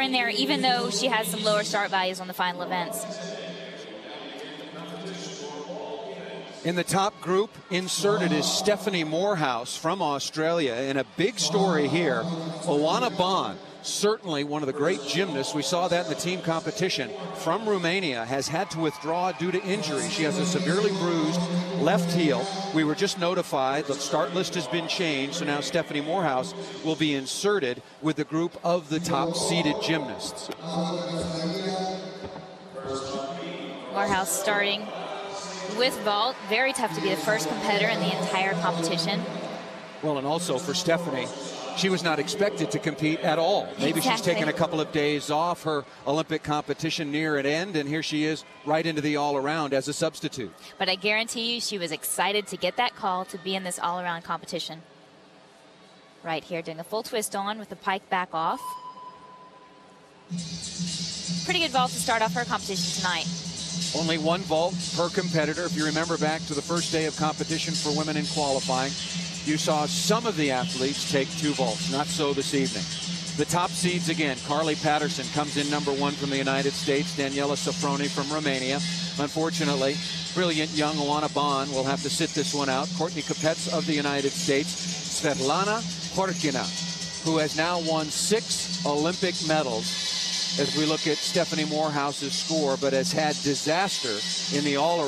in there, even though she has some lower start values on the final events. In the top group, inserted is Stephanie Moorhouse from Australia. And a big story here, Oana Ban, certainly one of the great gymnasts. We saw that in the team competition from Romania, has had to withdraw due to injury. She has a severely bruised left heel. We were just notified the start list has been changed, so now Stephanie Moorhouse will be inserted with the group of the top seeded gymnasts. Moorhouse starting with vault. Very tough to be the first competitor in the entire competition. Well, and also for Stephanie, she was not expected to compete at all. Maybe exactly. she's taken a couple of days off her Olympic competition near an end, and here she is right into the all around as a substitute. But I guarantee you, she was excited to get that call to be in this all around competition. Right here, doing a full twist on with the pike back off. Pretty good vault to start off her competition tonight. Only one vault per competitor. If you remember back to the first day of competition for women in qualifying, you saw some of the athletes take two vaults. Not so this evening. The top seeds again. Carly Patterson comes in number one from the United States. Daniela Sofronie from Romania. Unfortunately, brilliant young Oana Ban will have to sit this one out. Courtney Kupets of the United States. Svetlana Khorkina, who has now won six Olympic medals as we look at Stephanie Moorhouse's score, but has had disaster in the all-around.